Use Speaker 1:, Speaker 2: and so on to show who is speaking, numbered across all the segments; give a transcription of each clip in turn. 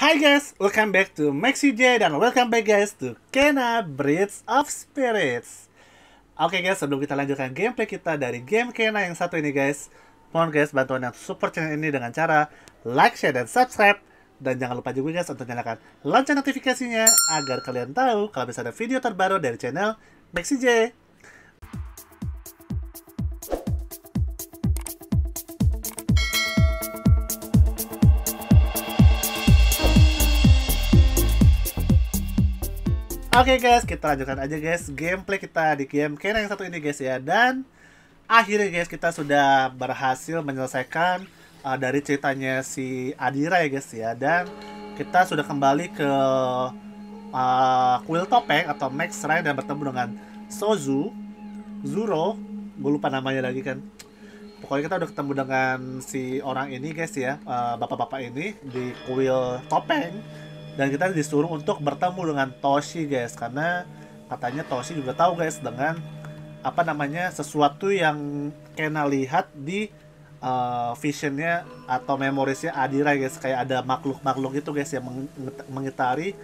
Speaker 1: Hai guys, welcome back to MaxiJ dan welcome back guys to Kena Bridge of Spirits. Oke guys, sebelum kita lanjutkan gameplay kita dari game Kena yang satu ini guys, mohon guys bantuan yang support channel ini dengan cara like, share, dan subscribe. Dan jangan lupa juga guys untuk nyalakan lonceng notifikasinya agar kalian tahu kalau bisa ada video terbaru dari channel MaxiJ. Oke guys, kita lanjutkan aja guys. Gameplay kita di game Kena yang satu ini guys ya. Dan akhirnya guys kita sudah berhasil menyelesaikan uh, dari ceritanya si Adira ya guys ya. Dan kita sudah kembali ke uh, kuil topeng atau Max Shrine dan bertemu dengan Sozu Zuro, gue lupa namanya lagi kan. Pokoknya kita udah ketemu dengan si orang ini guys ya uh, Bapak-bapak ini di kuil topeng dan kita disuruh untuk bertemu dengan Toshi guys. Karena katanya Toshi juga tahu guys dengan apa namanya sesuatu yang Kena lihat di uh, visionnya atau memoriesnya Adira guys. Kayak ada makhluk-makhluk itu guys yang meng mengitari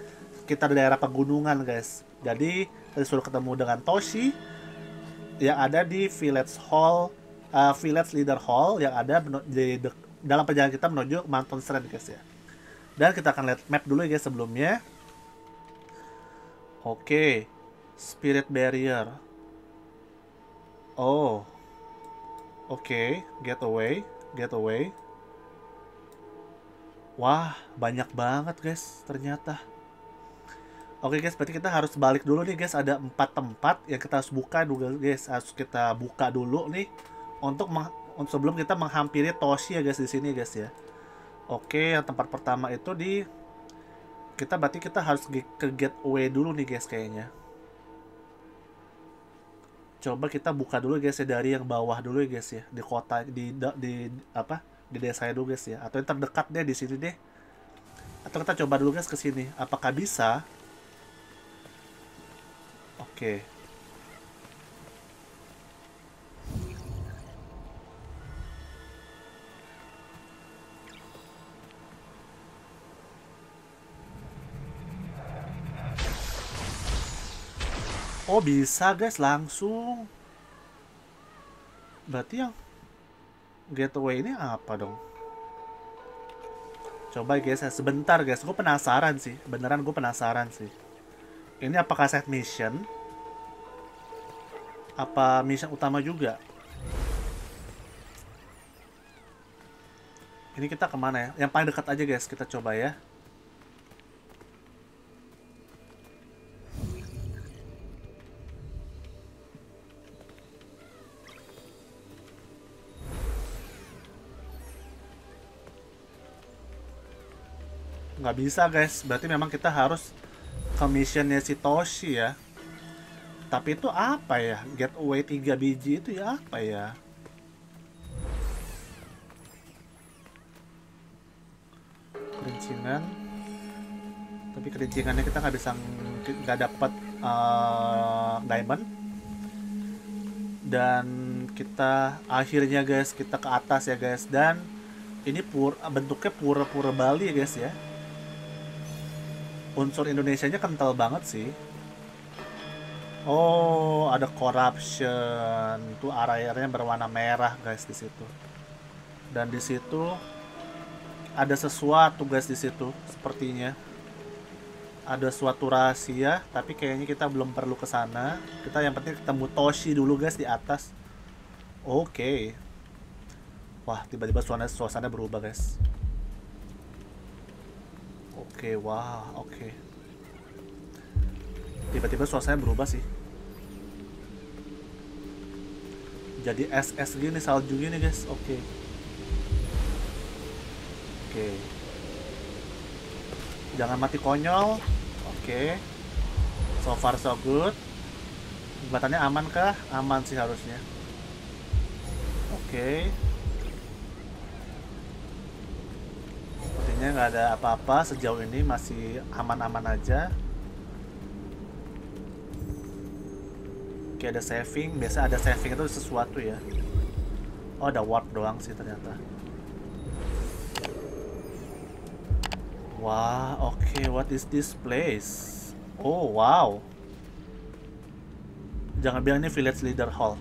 Speaker 1: sekitar daerah pegunungan guys. Jadi kita disuruh ketemu dengan Toshi yang ada di Village Hall uh, Village Leader Hall yang ada di dalam perjalanan kita menuju Mountain Shrine guys ya dan kita akan lihat map dulu ya guys sebelumnya. Oke. Spirit Barrier. Oh. Oke, get away, get away. Wah, banyak banget guys ternyata. Oke guys, berarti kita harus balik dulu nih guys. Ada empat tempat yang kita harus buka dulu guys. Harus kita buka dulu nih untuk sebelum kita menghampiri Toshi ya guys di sini guys ya. Oke, yang tempat pertama itu di kita berarti kita harus ke gateway dulu nih guys kayaknya. Coba kita buka dulu guys ya dari yang bawah dulu ya guys ya di kota di di, apa di desa dulu guys ya atau yang terdekat deh di sini deh. Atau kita coba dulu guys ke sini. Apakah bisa? Oke. Oh bisa guys langsung. Berarti yang Gateway ini apa dong? Coba guys sebentar guys. Gue penasaran sih. Beneran gue penasaran sih. Ini apakah set mission? Apa mission utama juga? Ini kita ke mana ya? Yang paling dekat aja guys. Kita coba ya nggak bisa guys. Berarti memang kita harus commissionnya si Toshi ya. Tapi itu apa ya? Getaway 3 biji itu ya apa ya? Kerincingan. Tapi kerincingannya kita nggak bisa nggak dapat uh, diamond. Dan kita akhirnya guys kita ke atas ya guys. Dan ini pur bentuknya pura-pura Bali ya guys ya unsur Indonesia-nya kental banget sih. Oh, ada corruption. Tuh area-area berwarna merah, guys, di situ. Dan di situ ada sesuatu, guys, di situ. Sepertinya ada suatu rahasia, tapi kayaknya kita belum perlu ke sana. Kita yang penting ketemu Toshi dulu, guys, di atas. Oke. Okay. Wah, tiba-tiba suasana suasana berubah, guys. Oke, wah, wow, oke. Okay. Tiba-tiba suasana berubah sih. Jadi SS gini, salju gini guys, oke. Okay. Oke. Okay. Jangan mati konyol. Oke. Okay. So far so good. Jembatannya aman kah? Aman sih harusnya. Oke. Okay. Sepertinya nggak ada apa-apa sejauh ini masih aman-aman aja oke ada saving biasa ada saving itu sesuatu ya oh ada warp doang sih ternyata Wah, oke, what is this place? Oh, wow. Jangan bilang ini village leader hall.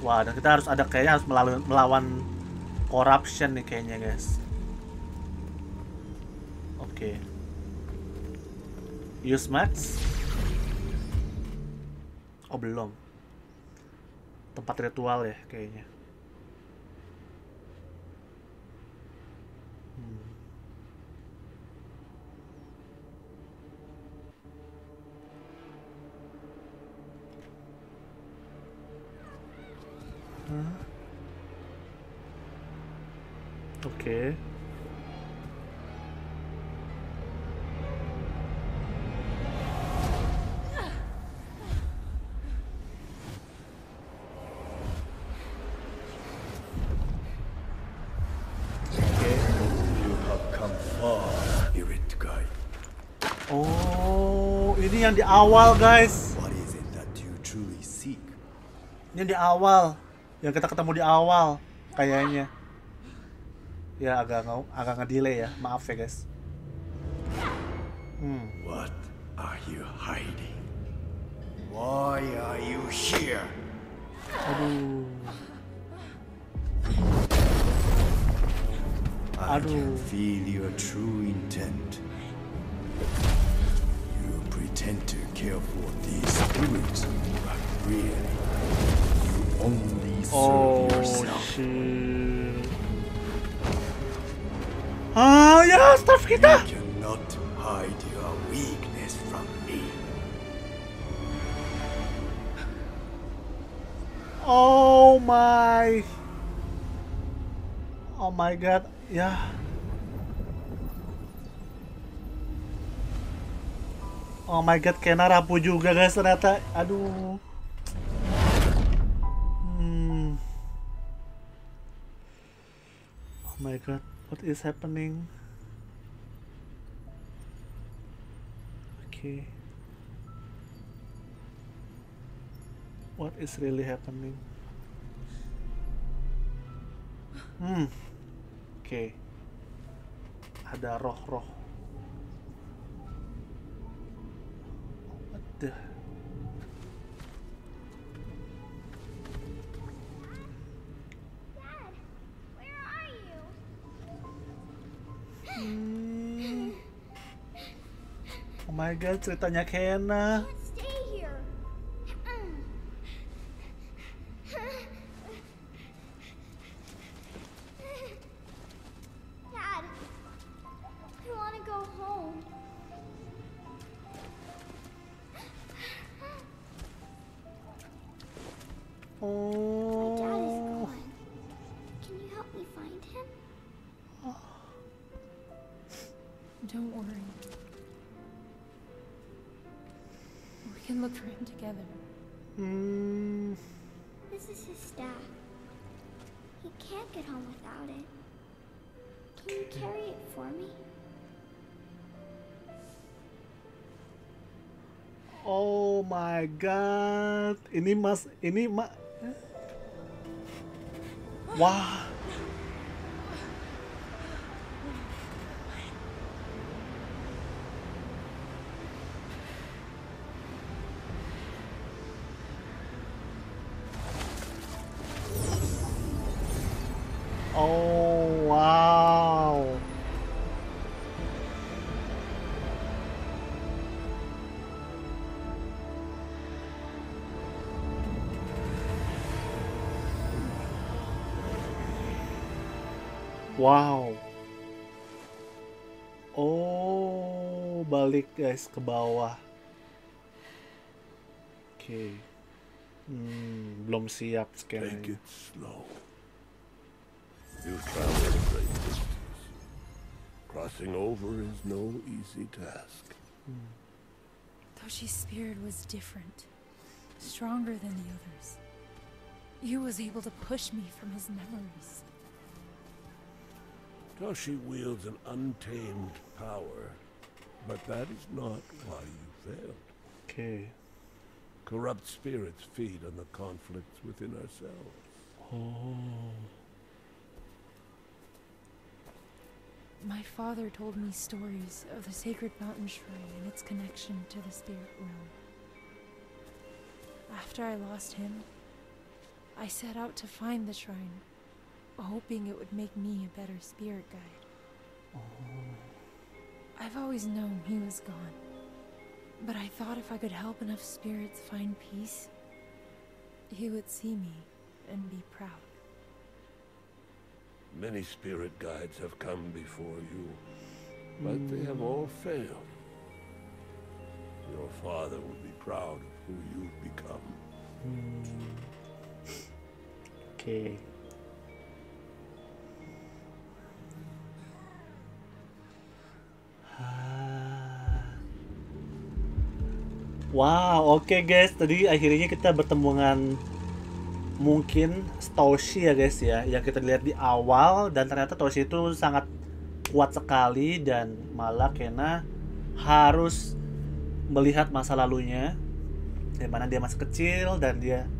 Speaker 1: Wah, dan kita harus ada kayaknya harus melawan, melawan corruption nih kayaknya, guys. Oke. Use max. Oh, belum. Tempat ritual ya kayaknya. Hmm. Oke. Oke. Ini yang di awal, guys. Ini yang di awal. Yang kita ketemu di awal kayaknya. Ya agak nge agak ngedelay ya. Maaf ya, guys. Hmm.
Speaker 2: What are you hiding? Why are you here?
Speaker 1: Aduh.
Speaker 2: I can
Speaker 1: Aduh.
Speaker 2: feel your true intent. You pretend care for these spirits, but really, you only serve
Speaker 1: Oh
Speaker 2: yourself.
Speaker 1: shit. Ah
Speaker 2: You cannot hide your weakness from me.
Speaker 1: Oh my. Oh my god. Ya. Oh my god, Kena rapuh juga guys ternyata. Aduh. Hmm. Oh my god, what is happening? Okay. What is really happening? Hmm. Oke. Ada roh-roh. The? Hmm. Oh my god, ceritanya Kena.
Speaker 3: My
Speaker 1: god. Ini Mas, ini Ma Wah. Wow. Oh, balik guys ke bawah. Oke. Hmm, belum siap
Speaker 4: Take it slow. You've traveled a great distance. Crossing over is no easy task.
Speaker 5: Toshi's spirit was different, stronger than the others. He was able to push me from his memories.
Speaker 4: Toshi wields an untamed power, but that is not why you failed.
Speaker 1: Oke.
Speaker 4: Corrupt spirits feed on the conflicts within ourselves.
Speaker 1: Oh.
Speaker 5: My father told me stories of the sacred mountain shrine and its connection to the spirit realm. After I lost him, I set out to find the shrine, hoping it would make me a better spirit guide. I've always known he was gone, but I thought if I could help enough spirits find peace, he would see me and be proud.
Speaker 4: Many spirit guides have come before you, but they have all failed. Your father would be proud of who you've become.
Speaker 1: Oke. Ah. Wow, oke guys. Tadi akhirnya kita bertemu dengan mungkin Toshi ya guys ya, yang kita lihat di awal dan ternyata Toshi itu sangat kuat sekali dan malah Kena harus melihat masa lalunya di mana dia masih kecil dan dia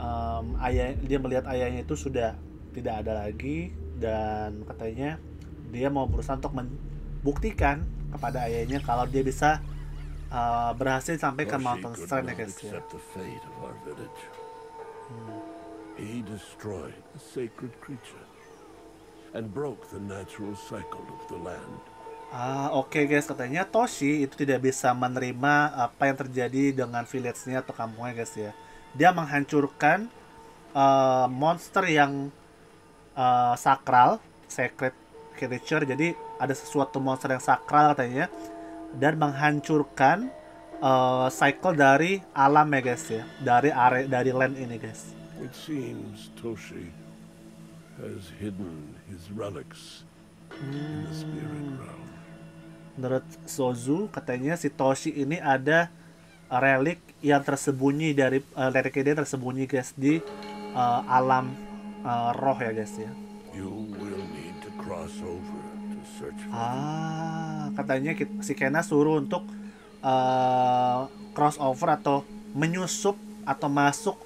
Speaker 1: em, ayah dia melihat ayahnya itu sudah tidak ada lagi dan katanya dia mau berusaha untuk membuktikan kepada ayahnya kalau dia bisa eh, berhasil sampai ke Mountain Shrine ya guys ya.
Speaker 4: the. He destroyed a sacred creature and broke the natural cycle of the land.
Speaker 1: Ah, oke guys, katanya Toshi itu tidak bisa menerima apa yang terjadi dengan village-nya atau kampungnya guys ya. Dia menghancurkan eh, monster yang eh, sakral, sacred creature. Jadi ada sesuatu monster yang sakral katanya dan menghancurkan eh, cycle dari alam ya guys ya, dari area dari land ini guys.
Speaker 4: It seems Toshi has hidden his relics in the spirit realm.
Speaker 1: Menurut Sozu, katanya si Toshi ini ada relik yang tersembunyi dari uh, reliknya dia tersembunyi guys di uh, alam uh, roh ya guys ya.
Speaker 4: You will need to cross over
Speaker 1: Ah, katanya si Kena suruh untuk uh, crossover atau menyusup atau masuk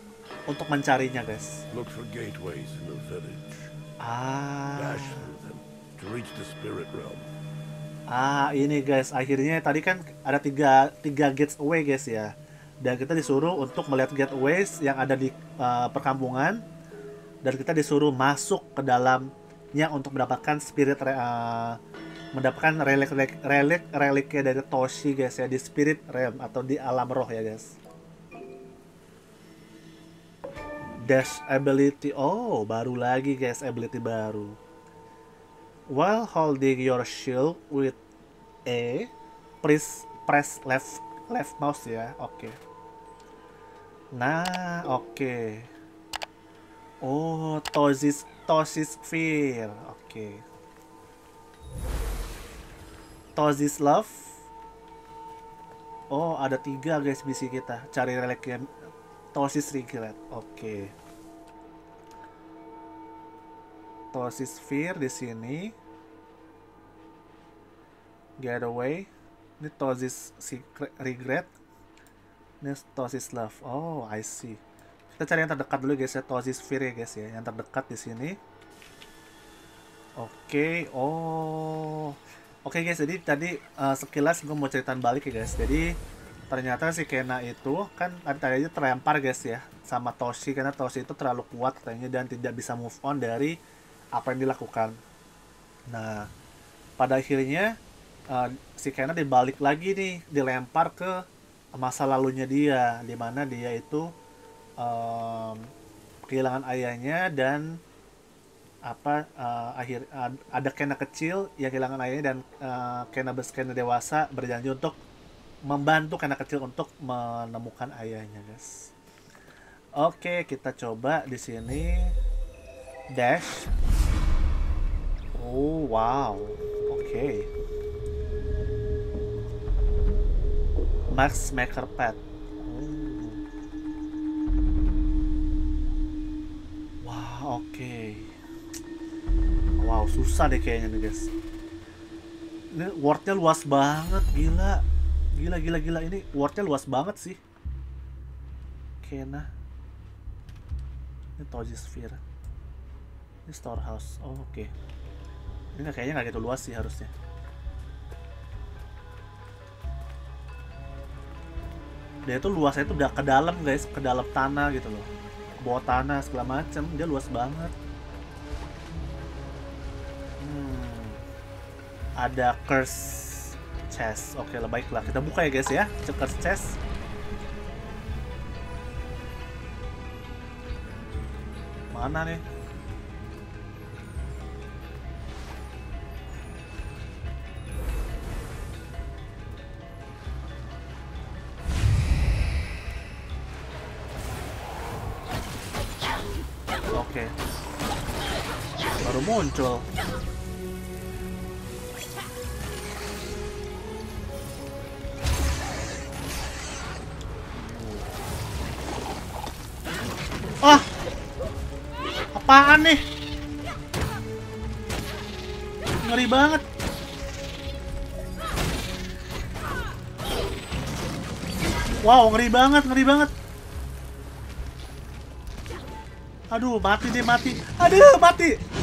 Speaker 1: untuk mencarinya guys.
Speaker 4: Look for gateways in the village.
Speaker 1: Ah,
Speaker 4: Dash through them to reach the spirit realm.
Speaker 1: ah ini guys akhirnya tadi kan ada tiga tiga gates away guys ya. Dan kita disuruh untuk melihat gateways yang ada di uh, perkampungan dan kita disuruh masuk ke dalamnya untuk mendapatkan spirit uh, mendapatkan relik relik relik reliknya dari Toshi guys ya di spirit realm atau di alam roh ya guys. Dash ability. Oh, baru lagi guys ability baru. While holding your shield with A, press press left left mouse ya. Oke. Nah, oke. Oh, Tosis Tosis Sphere. Oke. Tosis Love. Oh, ada tiga guys misi kita. Cari reliknya Tosis Regret. Oke. Tosis Sphere di sini. Getaway. Ini Tosis Secret Regret. Ini Tosis Love. Oh, I see. Kita cari yang terdekat dulu guys ya, Tosis Sphere ya guys ya, yang terdekat di sini. Oke, oh. Oke guys, jadi tadi eh, sekilas gue mau ceritain balik ya guys. Jadi ternyata si Kena itu kan tadi aja terlempar guys ya sama Toshi karena Toshi itu terlalu kuat katanya dan tidak bisa move on dari apa yang dilakukan. Nah, pada akhirnya eh, si Kena dibalik lagi nih, dilempar ke masa lalunya dia, di mana dia itu em, kehilangan ayahnya dan apa eh, akhir ad- ada Kena kecil yang kehilangan ayahnya dan eh, Kena bes Kena dewasa berjanji untuk membantu Kena kecil untuk menemukan ayahnya, guys. Oke, kita coba di sini dash. Oh, wow. Oke. Max Maker Pad. Oke. Wow, susah deh kayaknya nih, guys. Ini wordnya luas banget, gila. Gila, gila, gila. Ini wordnya luas banget sih. Kena. Ini Toji Sphere. Ini storehouse. Oh, oke. Ini kayaknya nggak gitu luas sih harusnya. Dia tuh luasnya tuh udah ke dalam guys, ke dalam tanah gitu loh. Bawah tanah segala macem, dia luas banget. Hmm. Ada curse chest. Oke lah baiklah, kita buka ya guys ya, curse chest. Mana nih? Muncul. Ah! Apaan nih? Ngeri banget. Wow, ngeri banget, ngeri banget. Aduh, mati deh, mati. Aduh, mati.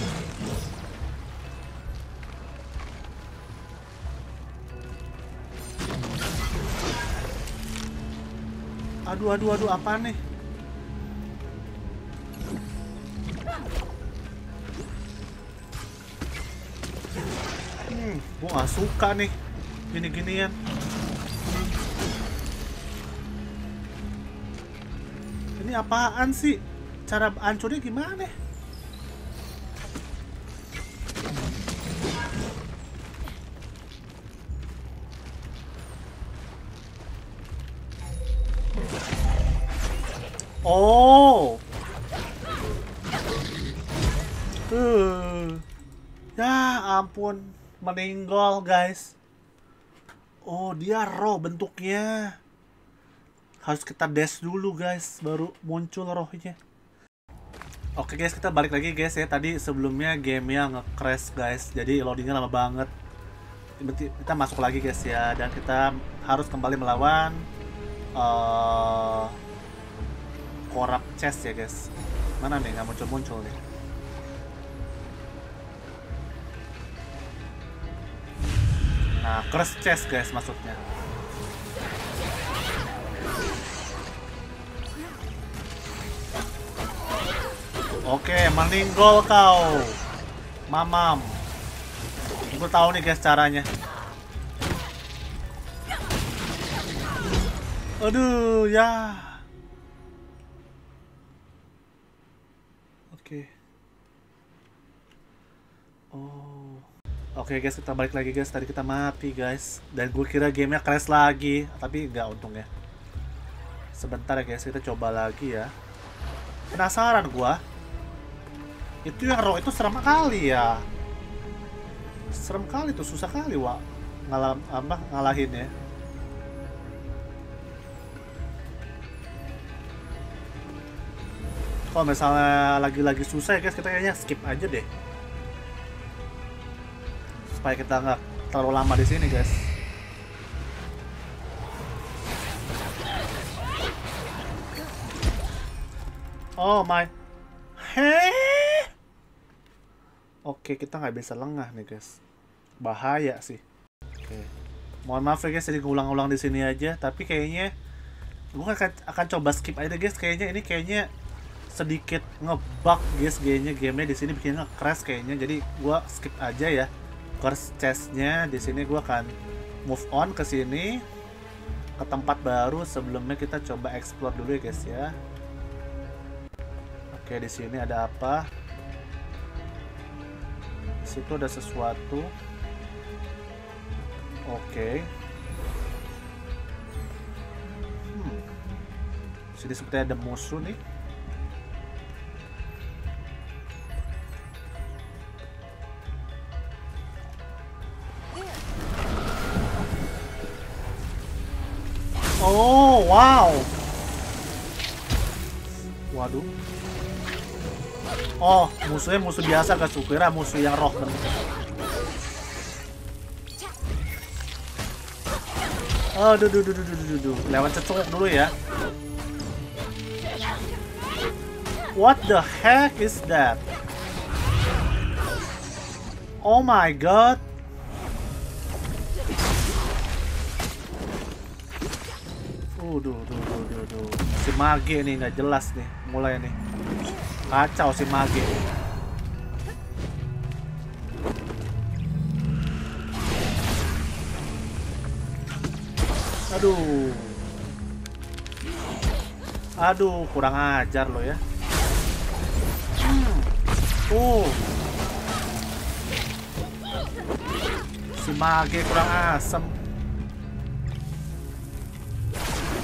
Speaker 1: Aduh, aduh, aduh, apa nih? Hmm, gua gak suka nih gini-ginian. Ini apaan sih? Cara hancurnya gimana? Ampun, meninggal guys. Oh, dia roh bentuknya. Harus kita dash dulu guys, baru muncul rohnya. Oke guys, kita balik lagi guys ya. Tadi sebelumnya gamenya nge-crash guys, jadi loadingnya lama banget. Kita masuk lagi guys ya, dan kita harus kembali melawan uh, Corrupt Chest ya guys. Mana nih nggak muncul-muncul nih? Nah, Crash Chest guys maksudnya. Oke, meninggal kau. Mamam. Gue tahu nih guys caranya. Aduh, ya. Oke. Oh. Oke guys, kita balik lagi guys. Tadi kita mati guys. Dan gue kira gamenya crash lagi, tapi nggak untung ya. Sebentar ya guys, kita coba lagi ya. Penasaran gua. Itu yang roh itu serem kali ya. Serem kali tuh, susah kali, Wak. Ngalah apa ngalahin ya. Kalau misalnya lagi-lagi susah ya guys, kita kayaknya skip aja deh. Supaya kita nggak terlalu lama di sini guys. Oh my. Heh. Oke, kita nggak bisa lengah nih guys. Bahaya sih. Oke. Mohon maaf ya guys, jadi ulang-ulang di sini aja. Tapi kayaknya gue akan, akan coba skip aja guys. Kayaknya ini kayaknya sedikit ngebug guys kayaknya gamenya di sini bikin crash kayaknya. Jadi gue skip aja ya. Curse chestnya di sini gue akan move on ke sini ke tempat baru. Sebelumnya kita coba explore dulu ya guys ya. Oke, di sini ada apa? Di situ ada sesuatu. Oke. Hmm. Sini seperti ada musuh nih. Wow. Waduh. Oh, musuhnya musuh biasa gak kira musuh yang roh bener. Oh, duh, duh, duh, duh, duh, duh, duh. Lewat cecok dulu ya. What the heck is that? Oh my god. Uh, duh, duh, duh, duh, duh. Si Mage nih nggak jelas nih, mulai nih. Kacau si Mage. Aduh. Aduh, kurang ajar lo ya. Hmm. Uh. Si Mage kurang asem.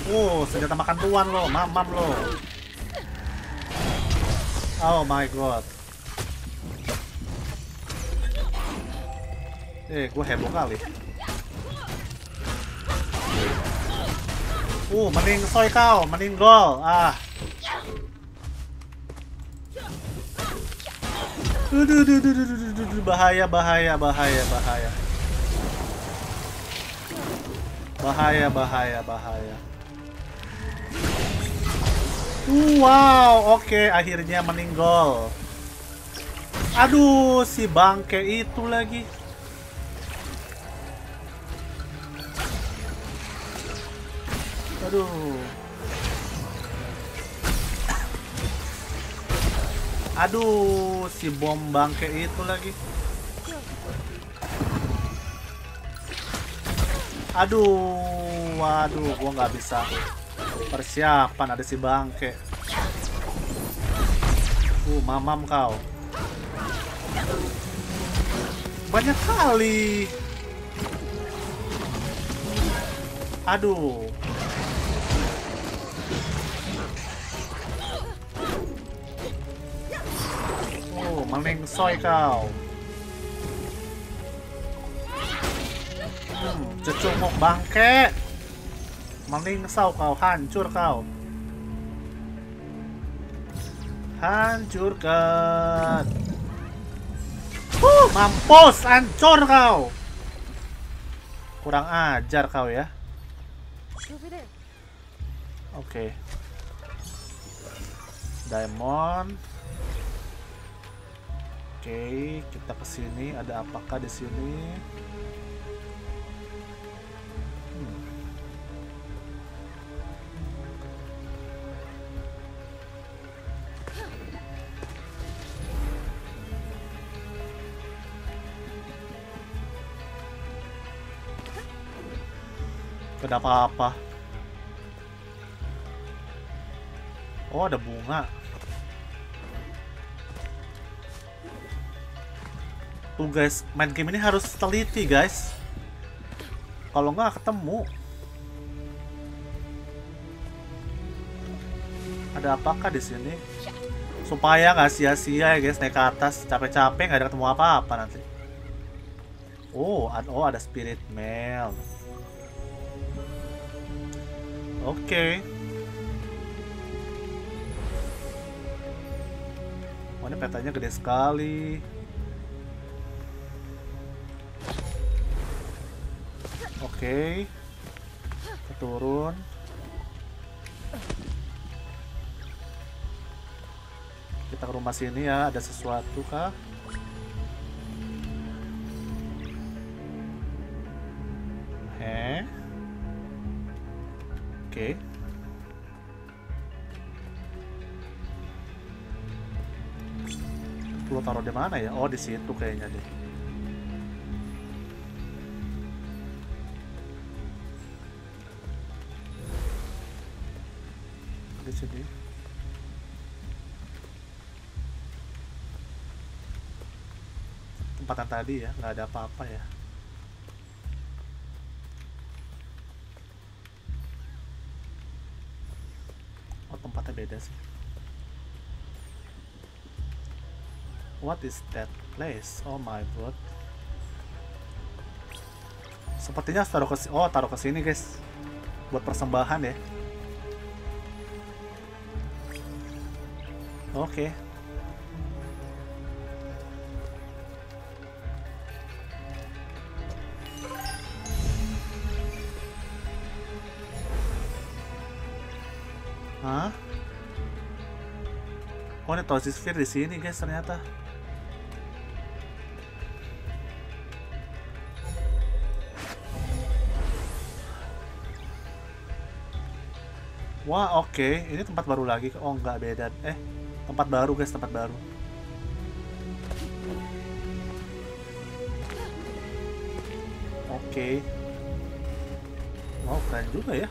Speaker 1: Oh, senjata makan tuan lo, mamam lo. Oh my god. Eh, gue heboh kali. Uh, mending soy kau, mending gol. Ah. Bahaya, bahaya, bahaya, bahaya. Bahaya, bahaya, bahaya. Wow, oke, akhirnya meninggal. Aduh, si bangke itu lagi. Aduh. Aduh, si bom bangke itu lagi. Aduh, waduh, gua nggak bisa persiapan ada si bangke. Uh, mamam kau. Banyak kali. Aduh. Oh, maling soy kau. Hmm, cecunguk bangke. Melingsau kau, hancur kau. Hancurkan. Uh, mampus, hancur kau. Kurang ajar kau ya. Oke. Diamond. Oke, kita ke sini. Ada apakah di sini? Gak ada apa-apa. Oh, ada bunga. Tuh guys, main game ini harus teliti guys. Kalau nggak ketemu. Ada apakah di sini? Supaya nggak sia-sia ya guys naik ke atas capek-capek nggak ada ketemu apa-apa nanti. Oh, ada, oh ada spirit mail. Oke. Oh, ini petanya gede sekali. Oke. Kita turun. Kita ke rumah sini ya, ada sesuatu kah? Oke. Lu taruh di mana ya? Oh, di situ kayaknya deh. Di sini. Tempat tadi ya, nggak ada apa-apa ya. Beda sih. What is that place? Oh my god. Sepertinya taruh ke oh taruh ke sini guys. Buat persembahan ya. Oke. Hah? oh ini tosis Fear di sini guys ternyata Wah oke, okay. ini tempat baru lagi. Oh nggak beda. Eh, tempat baru guys, tempat baru. Oke. Okay. Oh keren juga ya.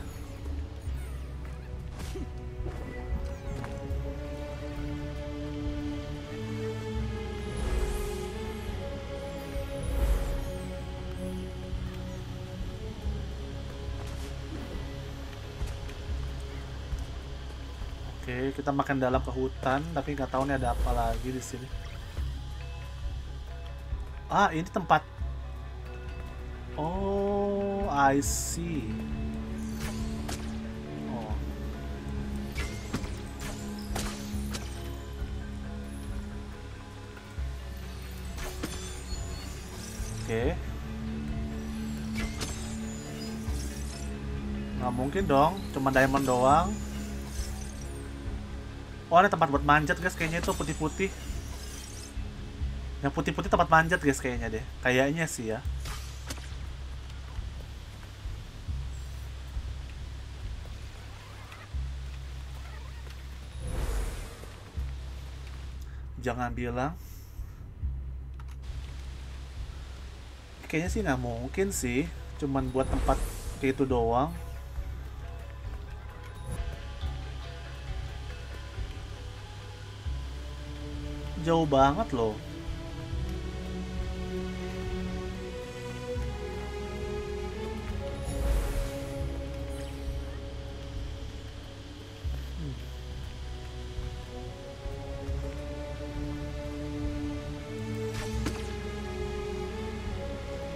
Speaker 1: Kita makan dalam ke hutan, tapi nggak tahu nih ada apa lagi di sini. Ah, ini tempat. Oh, I see. Oh. Oke. Nggak mungkin dong, cuma diamond doang. Oh ada tempat buat manjat guys kayaknya itu putih-putih. Yang putih-putih tempat manjat guys kayaknya deh. Kayaknya sih ya. Jangan bilang. Kayaknya sih nggak mungkin sih. Cuman buat tempat kayak itu doang jauh banget loh.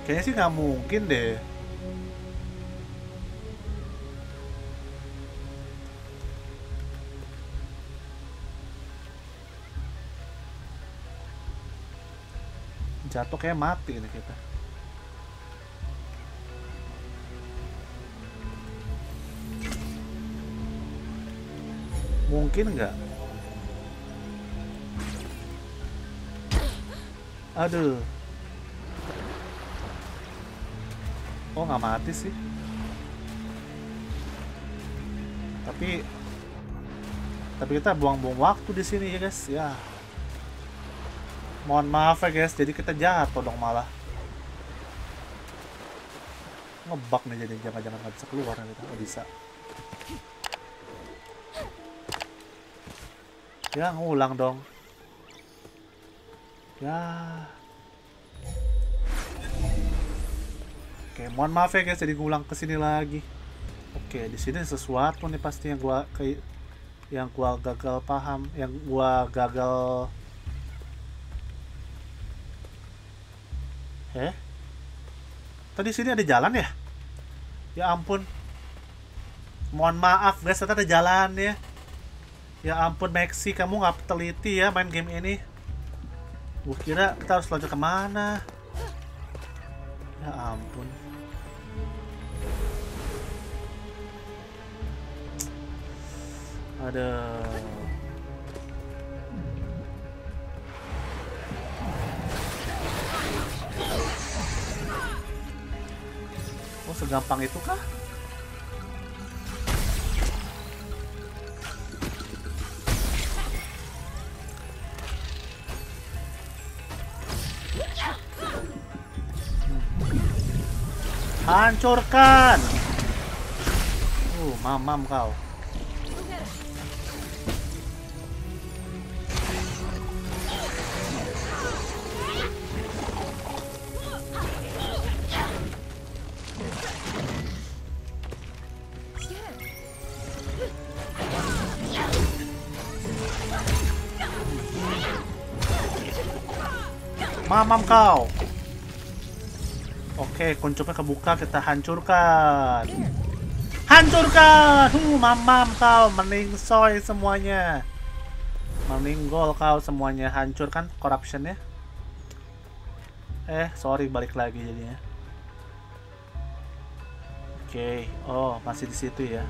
Speaker 1: Kayaknya sih nggak mungkin deh. Jatuh kayak mati nih kita. Mungkin nggak? Aduh. Oh nggak mati sih. Tapi tapi kita buang-buang waktu di sini ya guys ya. Mohon maaf ya guys, jadi kita jatuh dong malah. Ngebug nih jadi jangan-jangan nggak bisa keluar nih kita bisa. Ya ngulang dong. Ya. Oke, mohon maaf ya guys, jadi ngulang ke sini lagi. Oke, di sini sesuatu nih pasti yang gua kayak yang gua gagal paham, yang gua gagal Eh? Tadi sini ada jalan ya? Ya ampun. Mohon maaf guys, ternyata ada jalan ya. Ya ampun Maxi, kamu nggak teliti ya main game ini. Gue kira kita harus loncat ke mana. Ya ampun. Aduh. Oh segampang itu kah? Hancurkan! Uh, mamam kau. Mamam kau. Oke, kuncupnya kebuka, kita hancurkan. Hancurkan! Uh, mamam kau, meningsoy semuanya. Meninggal kau semuanya, hancurkan corruptionnya. Eh, sorry, balik lagi jadinya. Oke, oh masih di situ ya.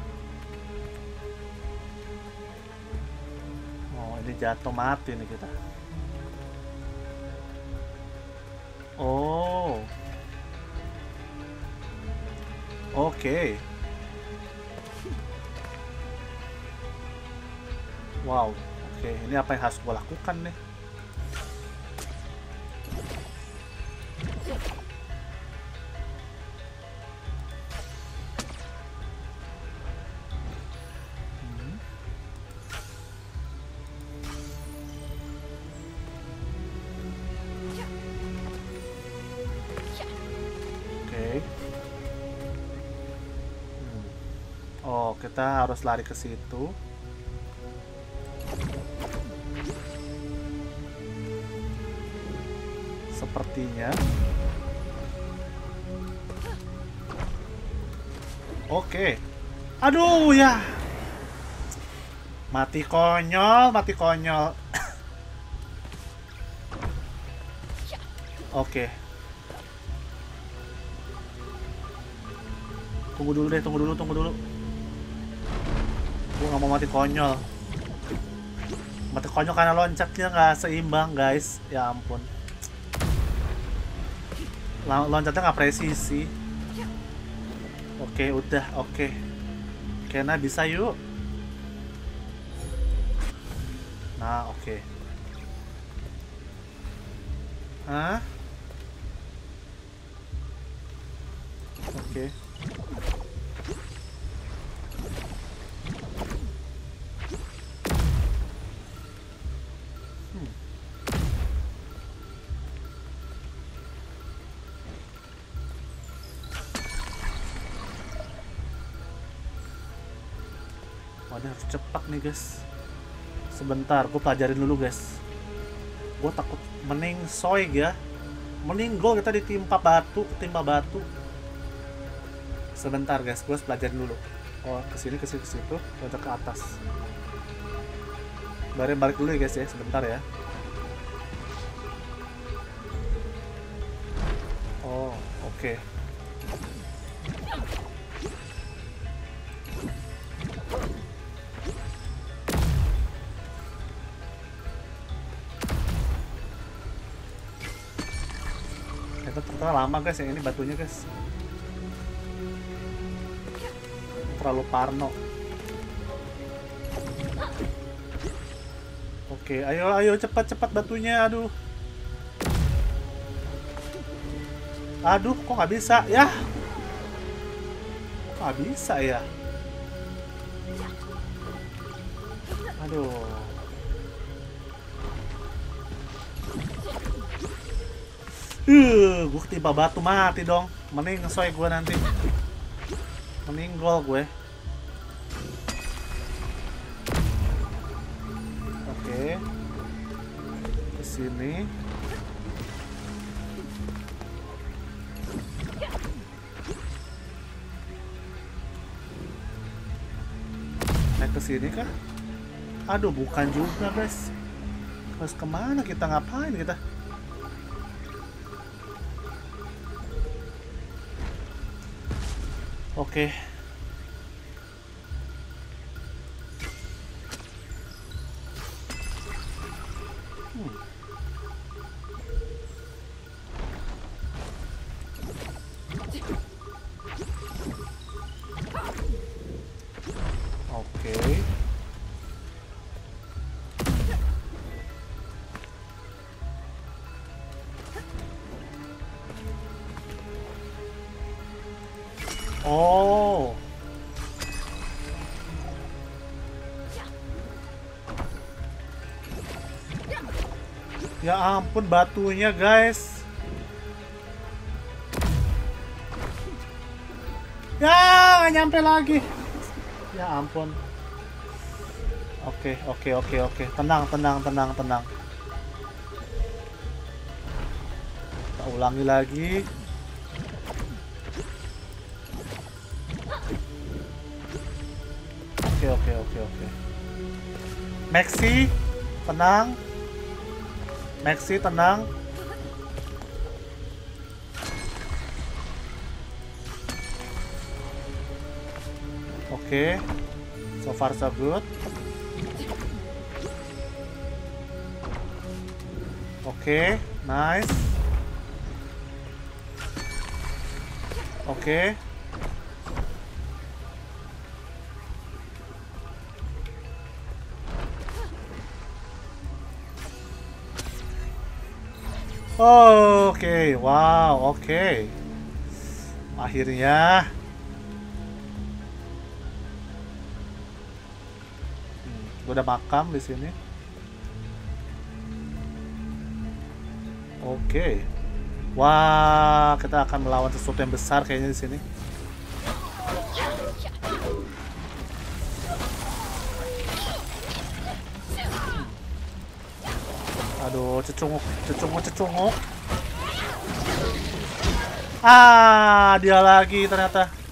Speaker 1: Oh, ini jatuh mati nih kita. Oh. Oke. Okay. Wow. Oke, okay. ini apa yang harus gue lakukan nih? Kita harus lari ke situ. Sepertinya. Oke. Aduh ya. Mati konyol, mati konyol. Oke. Tunggu dulu deh, tunggu dulu, tunggu dulu. Mau mati konyol. Mati konyol karena loncatnya nggak seimbang, guys. Ya ampun. Lo- Loncatnya nggak presisi. Oke, udah, oke. Kena bisa yuk. Nah, oke. Hah? Waduh harus cepat nih guys. Sebentar, gue pelajarin dulu guys. Gue takut mening soy ya. Meninggal kita ditimpa batu, ketimpa batu. Sebentar guys, gue pelajarin dulu. Oh ke sini, ke sini, ke situ Loncat ke atas. Balik balik dulu ya guys ya, sebentar ya. Oh, oke. Itu lama guys yang ini batunya guys. Terlalu parno. Oke, ayo ayo cepat cepat batunya, aduh. Aduh, kok nggak bisa ya? Kok nggak bisa ya? Aduh. Uh, gue ketimpa batu mati dong. Mending ngesoy gue nanti. Mending gol gue. Oke. Ke sini. Naik ke sini kah? Aduh, bukan juga, guys. Harus ke mana kita ngapain kita? Oke. Ya ampun batunya guys. Ya nggak nyampe lagi. Ya ampun. Oke oke oke oke. Tenang tenang tenang tenang. Kita ulangi lagi. Oke oke oke oke. Maxi, tenang. Maxi tenang. Oke. So far so good. Oke, nice. Oke. Oke, wow, oke. Akhirnya. Hmm, udah makam di sini. Oke. Wah, kita akan melawan sesuatu yang besar kayaknya di sini. Cecunguk, cecunguk, cecunguk. Ah, dia lagi ternyata.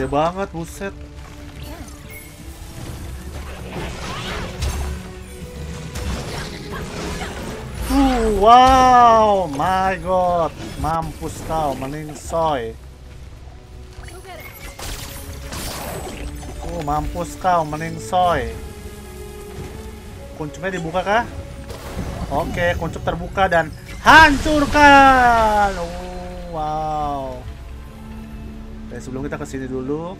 Speaker 1: Gede banget, buset. Wow, my god, mampus kau, meningsoy. Uh, mampus kau, meningsoy. Kuncupnya dibuka kah? Oke, kuncup terbuka dan hancurkan. Wow. Sebelum kita ke sini dulu.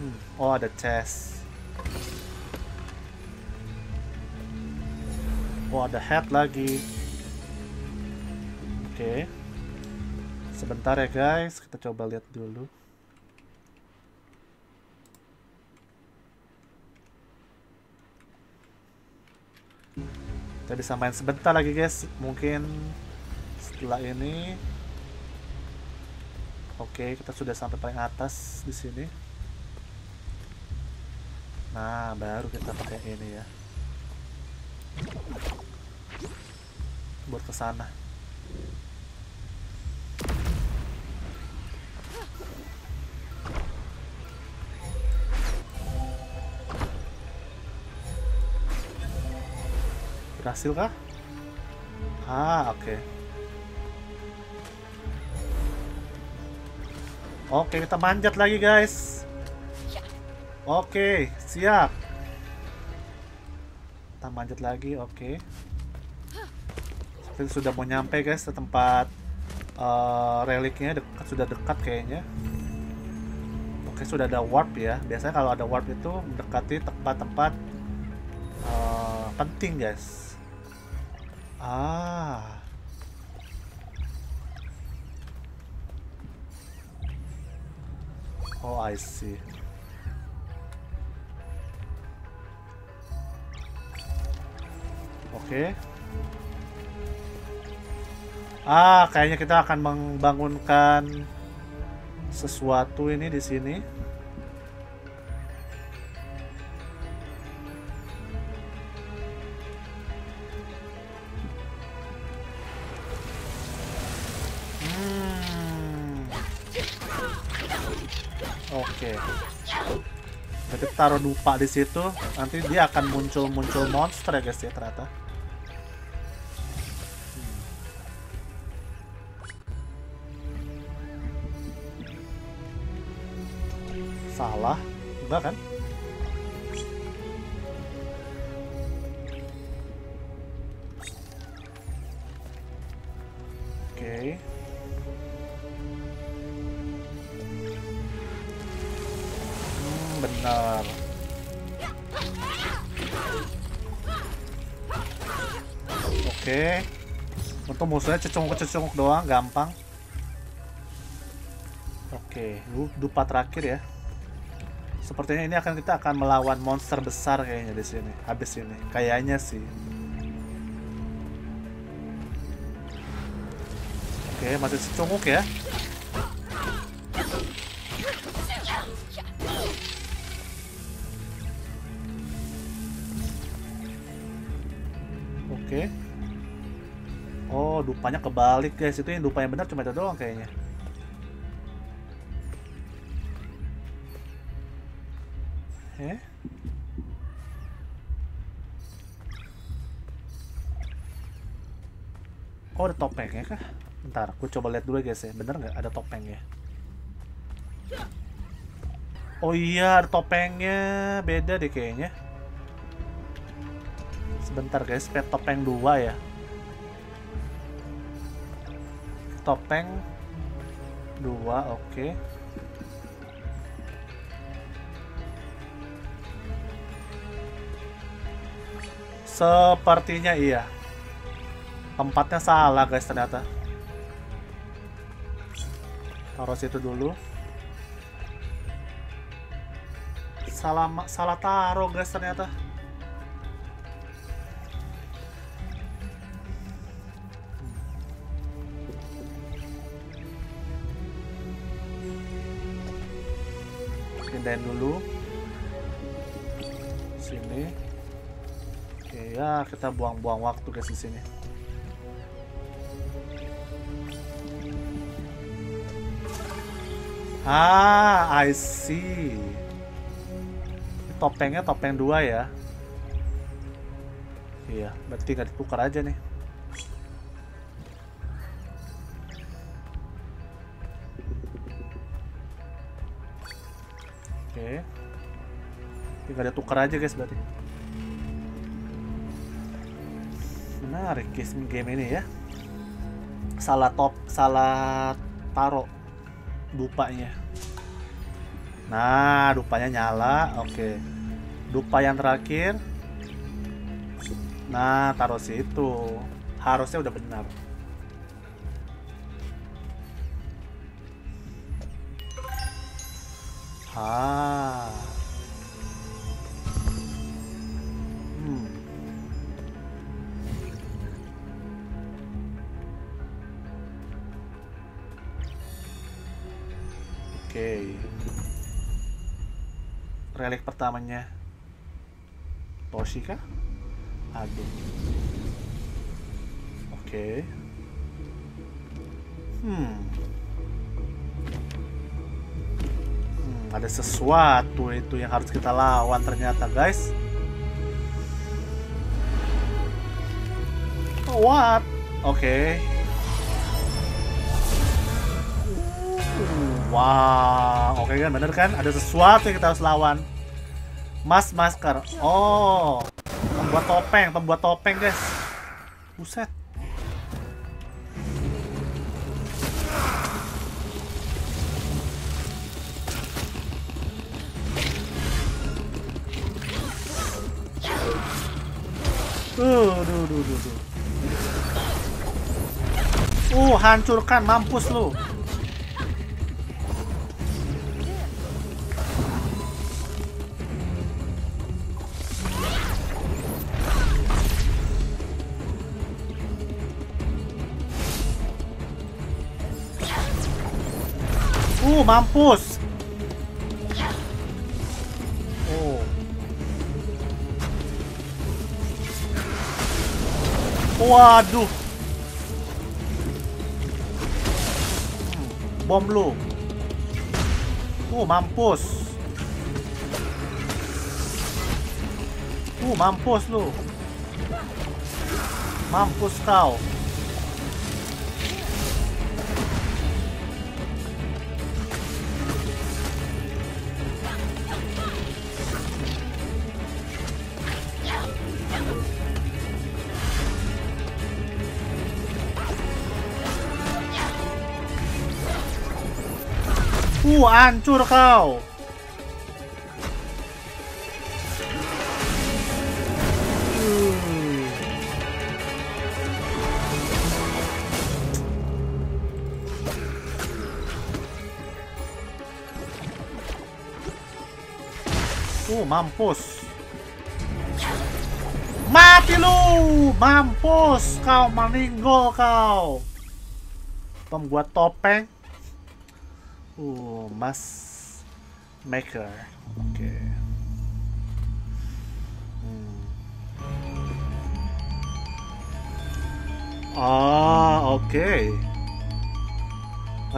Speaker 1: Hmm, Oh, ada chest. Oh, ada head lagi. Oke. Sebentar ya, guys. Kita coba lihat dulu. Kita bisa sebentar lagi, guys. Mungkin setelah ini Oke, kita sudah sampai paling atas di sini. Nah, baru kita pakai ini ya. Buat ke sana. Berhasil kah? Ah, oke. Oke, kita manjat lagi, guys. Oke, siap. Kita manjat lagi, oke. Kita sudah mau nyampe, guys, ke tempat eh, reliknya dekat sudah dekat kayaknya. Oke, sudah ada warp ya. Biasanya kalau ada warp itu mendekati tempat-tempat eh, penting, guys. Ah. Oh, I see. Oke. Ah, kayaknya kita akan membangunkan sesuatu ini di sini. Taruh dupa di situ, nanti dia akan muncul-muncul monster ya guys ya ternyata. Hmm. Salah, enggak kan? Musuhnya cecunguk-cecunguk doang, gampang. Oke, du- dupa terakhir ya. Sepertinya ini akan kita akan melawan monster besar kayaknya di sini. Habis ini, kayaknya sih. Oke, masih cecunguk ya. Dupanya kebalik guys. Itu yang dupanya benar cuma itu doang kayaknya. Eh? Oh, ada topengnya kah? Bentar, aku coba lihat dulu guys ya. Bener nggak ada topengnya? Oh iya, ada topengnya. Beda deh kayaknya. Sebentar guys, pet topeng dua ya. Topeng dua, oke. Sepertinya iya. Tempatnya salah guys ternyata. Taruh situ dulu. Salah salah taruh guys ternyata. Dulu. Sini. Oke ya kita buang-buang waktu di sini. Ah, I see. Topengnya topeng dua ya. Iya, berarti nggak ditukar aja nih. Ditukar aja guys berarti. Menarik guys game ini ya. Salah top, salah taruh dupanya. Nah, dupanya nyala. Oke. Dupa yang terakhir. Nah, taruh situ. Harusnya udah benar. Ah. Oke. Relik pertamanya Toshi kah? Aduh. Oke. Hmm. Hmm, ada sesuatu itu yang harus kita lawan ternyata, guys. What? Oke. Wow, oke kan bener kan? Ada sesuatu yang kita harus lawan. Mas masker. Oh, pembuat topeng, pembuat topeng guys. Buset. Tuh, duh, duh, duh, duh. Uh, hancurkan, mampus lu. Mampus. Oh. Waduh. Hmm, Bom lu. Uh, mampus. Uh, mampus lu. Mampus kau. Uh, hancur kau. Uh, mampus. Mati lu! Mampus kau meninggal kau. Pembuat topeng Uh, Mas Maker. Oke. Hmm. Ah, oke.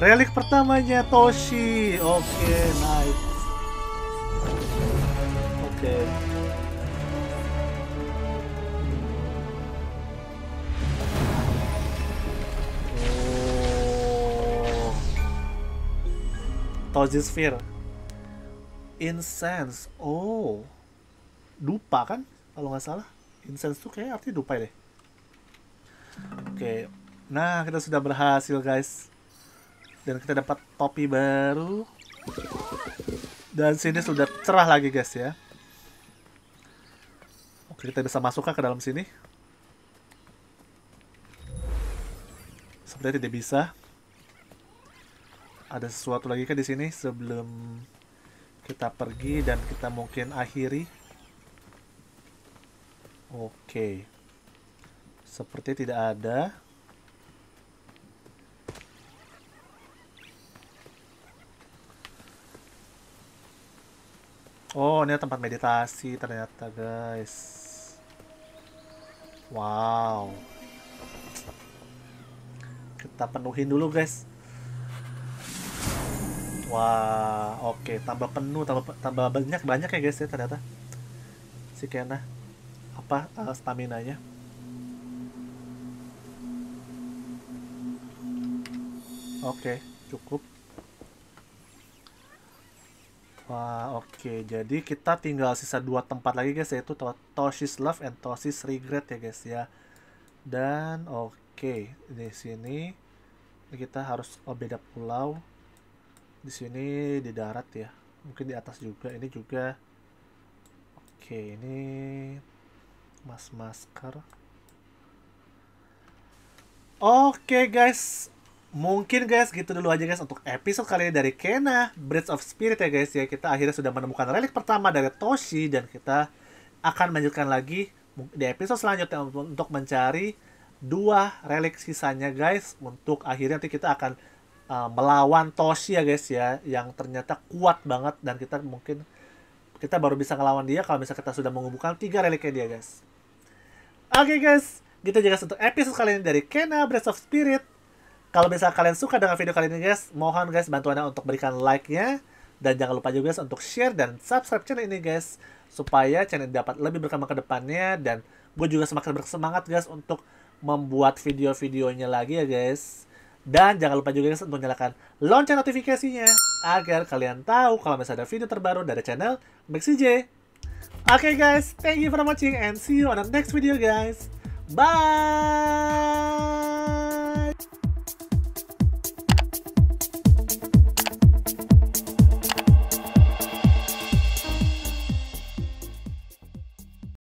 Speaker 1: Relik pertamanya Toshi. Oke, nice. Oke. Oh. Sphere. Incense. Oh. Dupa kan? Kalau nggak salah. Incense tuh kayak artinya dupa deh. Oke. Nah, kita sudah berhasil, guys. Dan kita dapat topi baru. Dan sini sudah cerah lagi, guys ya. Oke, kita bisa masukkan ke dalam sini. Sepertinya tidak bisa. Ada sesuatu lagi kan di sini sebelum kita pergi dan kita mungkin akhiri. Oke. Seperti tidak ada. Oh, ini tempat meditasi ternyata, guys. Wow. Kita penuhin dulu, guys. Wah, oke, tambah penuh, tambah tambah banyak banyak ya, guys ya ternyata. Si Kena apa uh, stamina-nya. Oke, cukup. Wah, oke. Jadi kita tinggal sisa dua tempat lagi guys yaitu To- Toshi's Love and Toshi's Regret ya guys ya. Dan oke, di sini kita harus oh pulau. Di sini di darat ya. Mungkin di atas juga. Ini juga Oke, ini Mas Masker. Oke guys, mungkin guys gitu dulu aja guys untuk episode kali ini dari Kena Bridge of Spirit ya guys ya kita akhirnya sudah menemukan relik pertama dari Toshi dan kita akan melanjutkan lagi di episode selanjutnya untuk mencari dua relik sisanya guys untuk akhirnya nanti kita akan uh, melawan Toshi ya guys ya yang ternyata kuat banget dan kita mungkin kita baru bisa ngelawan dia kalau misalnya kita sudah mengumpulkan tiga reliknya dia guys. Oke guys. Gitu juga untuk episode kali ini dari Kena Breath of Spirit. Kalau misalnya kalian suka dengan video kali ini guys, mohon guys bantuannya untuk berikan like-nya. Dan jangan lupa juga guys untuk share dan subscribe channel ini guys supaya channel ini dapat lebih berkembang ke depannya. Dan gue juga semakin bersemangat guys untuk membuat video-videonya lagi ya guys. Dan jangan lupa juga untuk nyalakan lonceng notifikasinya agar kalian tahu kalau misalnya ada video terbaru dari channel MaxiJ. Oke guys, thank you for watching and see you on the next video guys. Bye.